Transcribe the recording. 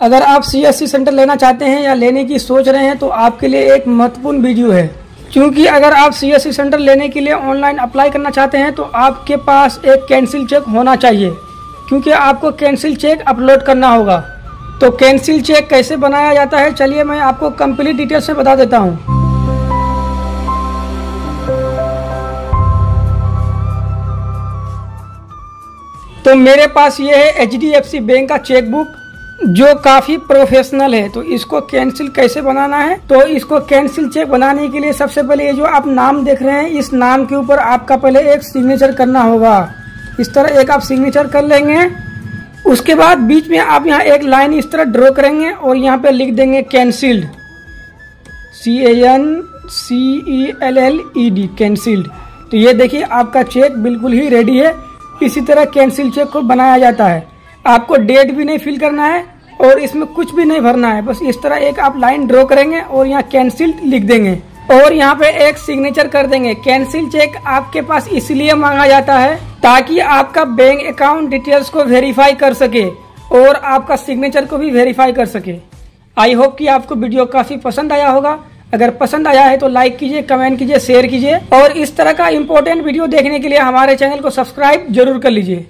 अगर आप CSC centre लेना चाहते हैं या लेने की सोच रहे हैं तो आपके लिए एक महत्वपूर्ण वीडियो है। क्योंकि अगर आप सीएससी सेंटर लेने के लिए ऑनलाइन अप्लाई करना चाहते हैं तो आपके पास एक कैंसिल चेक होना चाहिए। क्योंकि आपको कैंसिल चेक अपलोड करना होगा। तो कैंसिल चेक कैसे बनाया जाता है, चलिए मैं आपको कंप्लीट डिटेल से बता देता हूँ। तो मेरे पास ये है एचडीएफसी बैंक का चेकबुक जो काफ़ी प्रोफेशनल है तो इसको कैंसिल कैसे बनाना है? तो इसको कैंसिल चेक बनाने के लिए सबसे पहले ये जो आप नाम देख रहे हैं, इस नाम के ऊपर आपका पहले एक सिग्नेचर करना होगा। इस तरह एक आप सिग्नेचर कर लेंगे। उसके बाद बीच में आप यहाँ एक लाइन इस तरह ड्रॉ करेंगे और यहाँ पे लिख देंगे cancelled C N C E L L E D cancelled तो ये देखिए, आपका चेक बिल्कुल ही रेडी है। इसी तरह कैंसिल चेक को बनाया जाता है। आपको डेट भी नहीं फिल करना है और इसमें कुछ भी नहीं भरना है। बस इस तरह एक आप लाइन ड्रॉ करेंगे और यहाँ कैंसिल लिख देंगे। और यहाँ पे एक सिग्नेचर कर देंगे। कैंसिल चेक आपके पास इसलिए मांगा जाता है ताकि आपका बैंक अकाउंट डिटेल्स को वेरीफाई कर सके और आपका सिग्नेचर को भी वेरीफाई कर सके। आई होप कि आपको वीडियो काफ़ी पसंद आया होगा। अगर पसंद आया है तो लाइक कीजिए कमेंट कीजिए शेयर कीजिए और इस तरह का इम्पोर्टेंट वीडियो देखने के लिए हमारे चैनल को सब्सक्राइब ज़रूर कर लीजिए।